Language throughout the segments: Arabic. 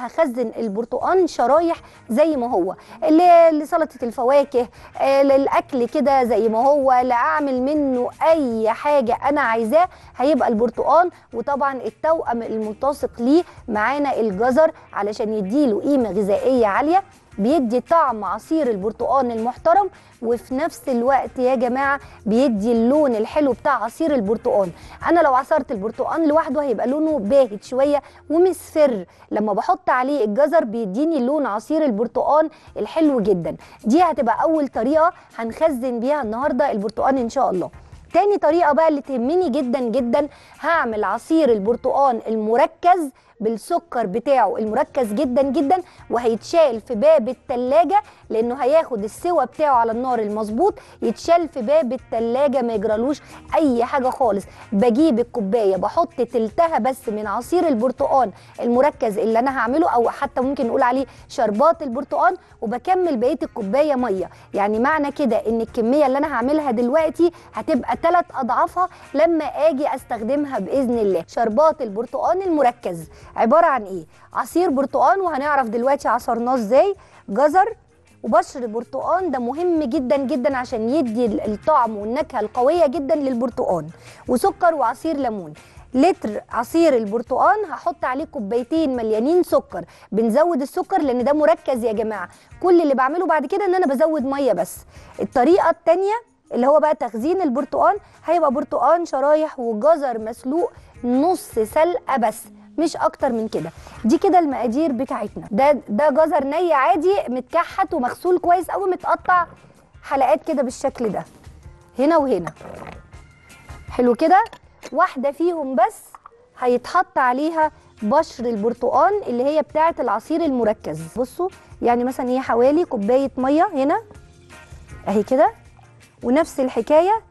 هخزن البرتقان شرايح زي ما هو. لسلطه الفواكه آه، للأكل كده زي ما هو لا أعمل منه أي حاجة أنا عايزاه. هيبقى البرتقان وطبعا التوأم الملتصق ليه معانا الجزر علشان يديله قيمة غذائية عالية. بيدي طعم عصير البرتقان المحترم وفي نفس الوقت يا جماعة بيدي اللون الحلو بتاع عصير البرتقان أنا لو عصرت البرتقان لوحده هيبقى لونه باهت شوية ومصفر. لما بحط عليه الجزر بيديني لون عصير البرتقان الحلو جدا. دي هتبقى أول طريقة هنخزن بيها النهارده البرتقان إن شاء الله. تاني طريقة بقى اللي تهمني جدا جدا هعمل عصير البرتقان المركز بالسكر بتاعه المركز جدا جدا وهيتشال في باب التلاجة لأنه هياخد السوى بتاعه على النار المظبوط يتشال في باب التلاجة ما يجرالوش أي حاجة خالص. بجيب الكوباية بحط تلتها بس من عصير البرتقان المركز اللي أنا هعمله أو حتى ممكن نقول عليه شربات البرتقان وبكمل بقية الكوباية مية. يعني معنى كده إن الكمية اللي أنا هعملها دلوقتي هتبقى ثلاث أضعافها لما آجي أستخدمها بإذن الله. شربات البرتقان المركز. عبارة عن إيه؟ عصير برتقان وهنعرف دلوقتي عصرناه إزاي. جزر وبشر البرتقان ده مهم جدا جدا عشان يدي الطعم والنكهة القوية جدا للبرتقان. وسكر وعصير ليمون. لتر عصير البرتقان هحط عليه كوبايتين مليانين سكر. بنزود السكر لأن ده مركز يا جماعة. كل اللي بعمله بعد كده إن أنا بزود مية بس. الطريقة الثانية اللي هو بقى تخزين البرتقان هيبقى برتقان شرايح وجزر مسلوق نص سلقة بس. مش أكتر من كده. دي كده المقادير بتاعتنا. ده ده جزر ني عادي متكحت ومغسول كويس قوي متقطع حلقات كده بالشكل ده. هنا وهنا. حلو كده؟ واحدة فيهم بس هيتحط عليها بشر البرتقان اللي هي بتاعة العصير المركز. بصوا يعني مثلا هي حوالي كوباية مية هنا. أهي كده. ونفس الحكاية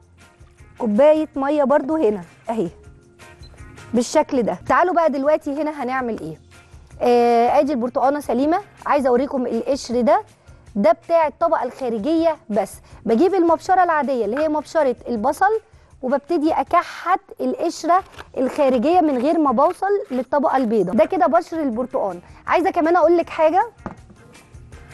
كوباية مية برضو هنا. أهي. بالشكل ده. تعالوا بقى دلوقتي هنا هنعمل إيه؟ آه ادي البرتقانه سليمة. عايزه أوريكم القشر ده. ده بتاع الطبقة الخارجية بس. بجيب المبشرة العادية اللي هي مبشرة البصل وببتدي أكحت القشرة الخارجية من غير ما بوصل للطبقة البيضاء. ده كده بشر البرتقان. عايزة كمان أقول لك حاجة؟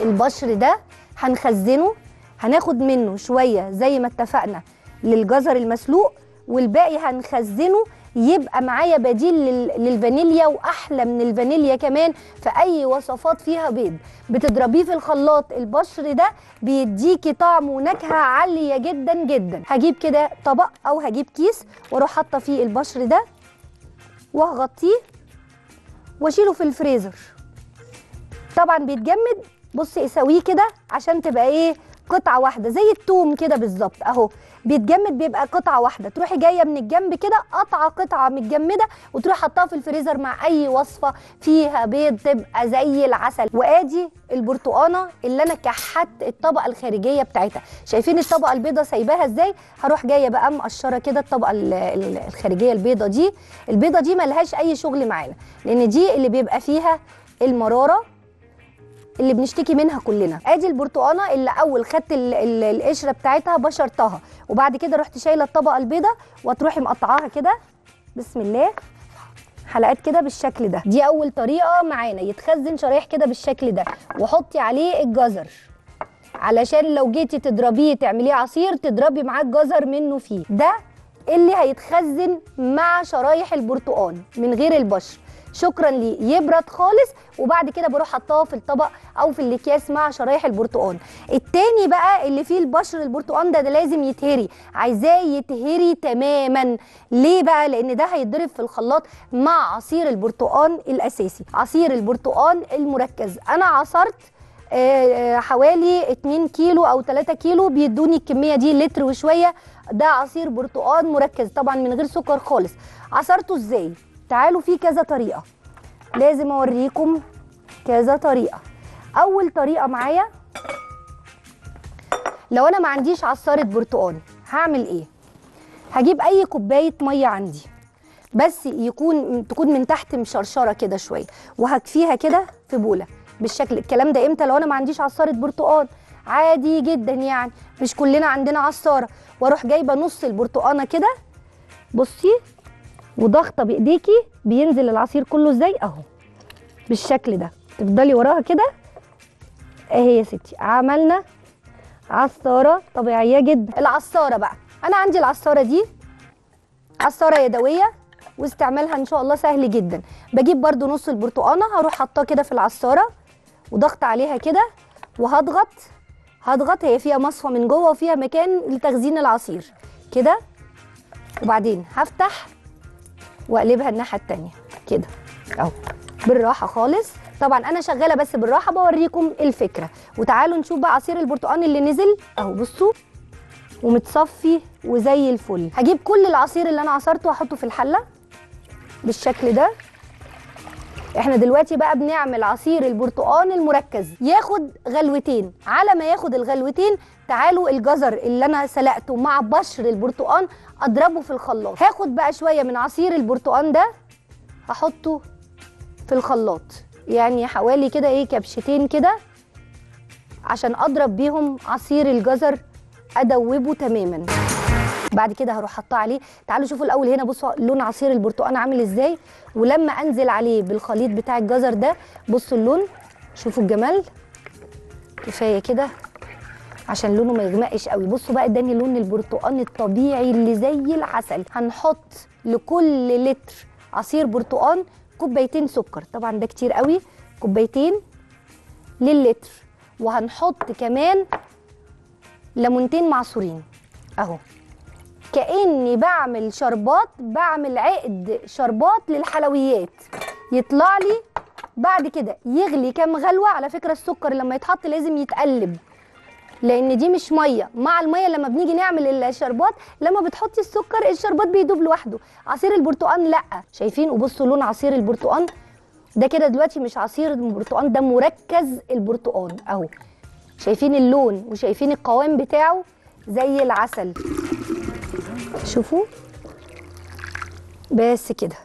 البشر ده هنخزنه هناخد منه شوية زي ما اتفقنا للجزر المسلوق والباقي هنخزنه يبقى معايا بديل لل- للفانيليا وأحلى من الفانيليا كمان في أي وصفات فيها بيض. بتضربيه في الخلاط البشر ده بيديكي طعم ونكهة عالية جدا جدا. هجيب كده طبق أو هجيب كيس وأروح حاطة فيه البشر ده وهغطيه وأشيله في الفريزر. طبعا بيتجمد. بص اسويه كده عشان تبقى إيه قطعة واحدة زي التوم كده بالظبط. أهو بيتجمد بيبقى قطعة واحدة. تروحي جاية من الجنب كده قطعة قطعة متجمدة وتروحي حطاها في الفريزر مع أي وصفة فيها بيض تبقى زي العسل. وآدي البرتقانة اللي أنا كحت الطبقة الخارجية بتاعتها. شايفين الطبقة البيضة سايباها إزاي؟ هروح جاية بقى مقشرة كده الطبقة ال- ال- الخارجية البيضة دي. البيضة دي ملهاش أي شغل معانا لأن دي اللي بيبقى فيها المرارة اللي بنشتكي منها كلنا. ادي البرتقانة اللي أول خدت ال- ال- القشرة بتاعتها بشرتها وبعد كده رحت شايلة الطبقة البيضة وتروحي مقطعاها كده. بسم الله. حلقات كده بالشكل ده. دي أول طريقة معانا يتخزن شرايح كده بالشكل ده. وحطي عليه الجزر. علشان لو جيتي تضربيه تعمليه عصير تضربي معاه الجزر منه فيه. ده اللي هيتخزن مع شرايح البرتقان من غير البشر. شكرا ليه يبرد خالص. وبعد كده بروح حطاه في الطبق أو في الأكياس مع شرايح البرتقان التاني بقى اللي فيه البشر البرتقان ده, ده لازم يتهري. عايزاه يتهري تماما. ليه بقى؟ لأن ده هيتضرب في الخلاط مع عصير البرتقان الأساسي. عصير البرتقان المركز. أنا عصرت آه، آه، حوالي 2 كيلو أو 3 كيلو. بيدوني الكمية دي لتر وشوية. ده عصير برتقان مركز طبعا من غير سكر خالص. عصرته إزاي؟ تعالوا في كذا طريقة. لازم اوريكم كذا طريقة. أول طريقة معايا لو أنا ما عنديش عصارة برتقان هعمل إيه؟ هجيب أي كوباية مية عندي بس يكون تكون من تحت مشرشرة كده شوية وهكفيها كده في بولة. بالشكل الكلام ده إمتى؟ لو أنا ما عنديش عصارة برتقان عادي جدا يعني مش كلنا عندنا عصارة. وأروح جايبة نص البرتقانة كده بصي وضغطة بإيديكي بينزل العصير كله إزاي؟ أهو. بالشكل ده. تفضلي وراها كده. اهي يا ستي؟ عملنا عصارة طبيعية جدا. العصارة بقى. أنا عندي العصارة دي. عصارة يدوية واستعمالها إن شاء الله سهل جدا. بجيب برده نص البرتقانة هروح حاطاه كده في العصارة وضغط عليها كده وهضغط. هضغط هي فيها مصفى من جوه وفيها مكان لتخزين العصير. كده. وبعدين هفتح. واقلبها الناحية التانية. كده. أهو. بالراحة خالص. طبعا أنا شغالة بس بالراحة بوريكم الفكرة. وتعالوا نشوف بقى عصير البرتقال اللي نزل. أهو بصوا. ومتصفي وزي الفل. هجيب كل العصير اللي أنا عصرته وأحطه في الحلة بالشكل ده. إحنا دلوقتي بقى بنعمل عصير البرتقال المركز. ياخد غلوتين. على ما ياخد الغلوتين تعالوا الجزر اللي أنا سلقته مع بشر البرتقال أضربه في الخلاط. هاخد بقى شوية من عصير البرتقال ده هحطه في الخلاط. يعني حوالي كده إيه كبشتين كده عشان أضرب بيهم عصير الجزر أدوبه تماما. بعد كده هروح حاطاه عليه. تعالوا شوفوا الأول هنا بصوا لون عصير البرتقال عامل إزاي. ولما أنزل عليه بالخليط بتاع الجزر ده بصوا اللون شوفوا الجمال. كفاية كده عشان لونه ما يغمقش قوي. بصوا بقى اداني لون البرتقال الطبيعي اللي زي العسل. هنحط لكل لتر عصير برتقال كوبايتين سكر. طبعا ده كتير قوي. كوبايتين للتر وهنحط كمان ليمونتين معصورين. أهو. كأني بعمل شربات بعمل عقد شربات للحلويات. يطلع لي بعد كده يغلي كام غلوة. على فكرة السكر لما يتحط لازم يتقلب لأن دي مش مية. مع المية لما بنيجي نعمل الشربات لما بتحطي السكر الشربات بيدوب لوحده. عصير البرتقال لأ. شايفين؟ وبصوا لون عصير البرتقال ده كده دلوقتي مش عصير البرتقال ده مركز البرتقال أهو. شايفين اللون وشايفين القوام بتاعه زي العسل. شوفوا. بس كده.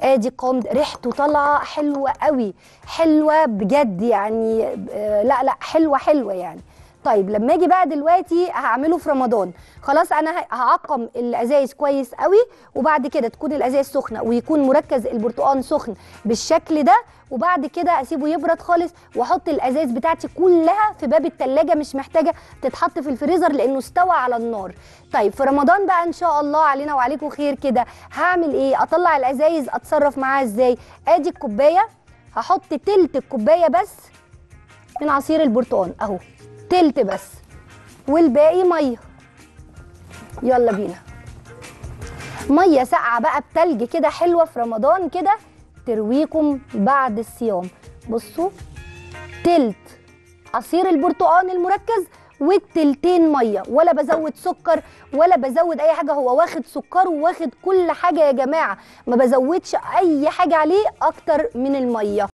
آدي ده ريحته طالعة حلوة قوي. حلوة بجد يعني آه، لا لا حلوة حلوة يعني. طيب لما أجي بقى دلوقتي هعمله في رمضان. خلاص أنا هعقم الازايز كويس قوي وبعد كده تكون الازايز سخنة ويكون مركز البرتقال سخن بالشكل ده وبعد كده اسيبه يبرد خالص واحط الازايز بتاعتي كلها في باب التلاجة مش محتاجة تتحط في الفريزر لأنه استوى على النار. طيب في رمضان بقى إن شاء الله علينا وعليكم خير كده. هعمل إيه؟ أطلع الازايز أتصرف معاها إزاي؟ آدي الكوباية هحط تلت الكوباية بس من عصير البرتقال أهو. تلت بس والباقي مية. يلا بينا. مية ساقعة بقى بتلج كده حلوة في رمضان كده ترويكم بعد الصيام. بصوا تلت عصير البرتقال المركز والتلتين مية. ولا بزود سكر ولا بزود أي حاجة هو واخد سكر وواخد كل حاجة يا جماعة. ما بزودش أي حاجة عليه أكتر من المية.